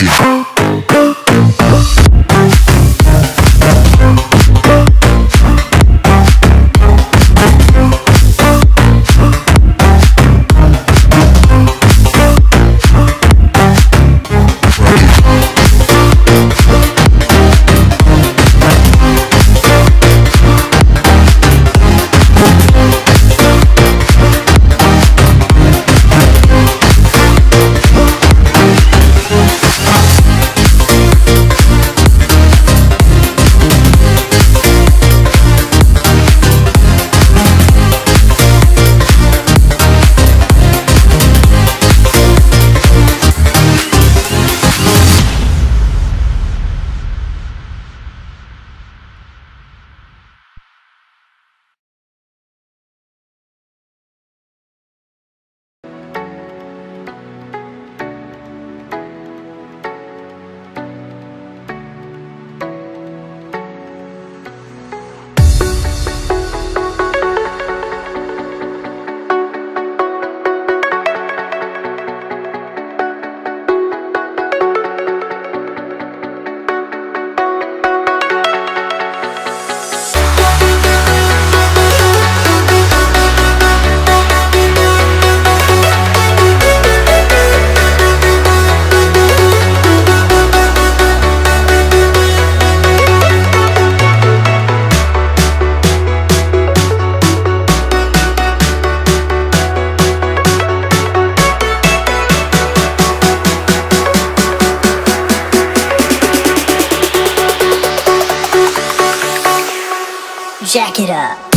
Aquí. Jack it up.